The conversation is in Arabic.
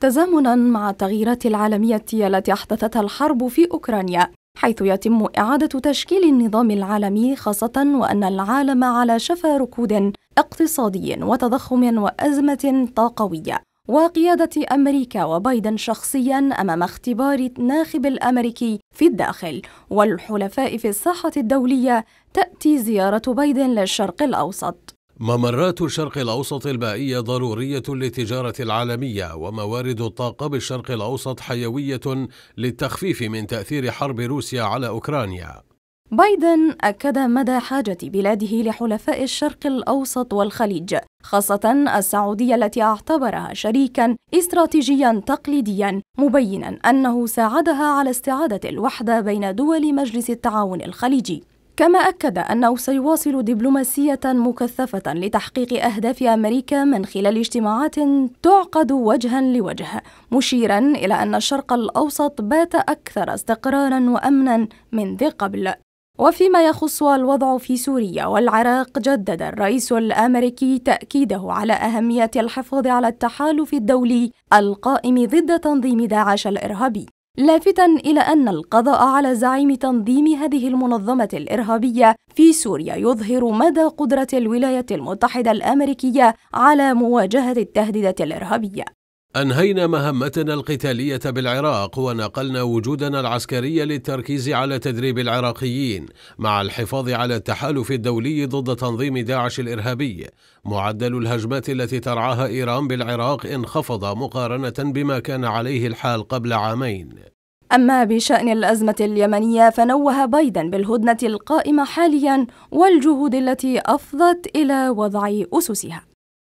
تزامنا مع التغييرات العالمية التي أحدثتها الحرب في أوكرانيا حيث يتم إعادة تشكيل النظام العالمي خاصة وأن العالم على شفا ركود اقتصادي وتضخم وأزمة طاقوية. وقيادة أمريكا وبايدن شخصيا أمام اختبار الناخب الأمريكي في الداخل والحلفاء في الساحة الدولية تأتي زيارة بايدن للشرق الأوسط. ممرات الشرق الأوسط المائية ضرورية للتجارة العالمية وموارد الطاقة بالشرق الأوسط حيوية للتخفيف من تأثير حرب روسيا على أوكرانيا. بايدن أكد مدى حاجة بلاده لحلفاء الشرق الأوسط والخليج خاصة السعودية التي اعتبرها شريكا استراتيجيا تقليديا مبينا أنه ساعدها على استعادة الوحدة بين دول مجلس التعاون الخليجي. كما أكد أنه سيواصل دبلوماسية مكثفة لتحقيق أهداف أمريكا من خلال اجتماعات تعقد وجها لوجه، مشيرا إلى أن الشرق الأوسط بات أكثر استقرارا وأمنا من ذي قبل. وفيما يخص الوضع في سوريا والعراق جدد الرئيس الأمريكي تأكيده على أهمية الحفاظ على التحالف الدولي القائم ضد تنظيم داعش الإرهابي لافتا إلى أن القضاء على زعيم تنظيم هذه المنظمة الإرهابية في سوريا يظهر مدى قدرة الولايات المتحدة الأمريكية على مواجهة التهديدات الإرهابية. أنهينا مهمتنا القتالية بالعراق ونقلنا وجودنا العسكري للتركيز على تدريب العراقيين مع الحفاظ على التحالف الدولي ضد تنظيم داعش الإرهابي. معدل الهجمات التي ترعاها إيران بالعراق انخفض مقارنة بما كان عليه الحال قبل عامين. أما بشأن الأزمة اليمنية فنوه بايدن بالهدنة القائمة حاليا والجهود التي أفضت إلى وضع أسسها